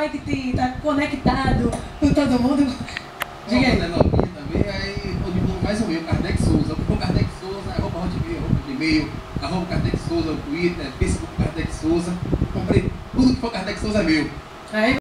marketing tá conectado com todo mundo. Diga aí. Quando novinha também, aí eu divulgo mais o meu, Kardec Souza. O Kardec Souza, arroba hotmail, arroba gmail, arroba Kardec Souza, Twitter, Facebook Kardec Souza. Comprei tudo que for Kardec Souza é meu. Aí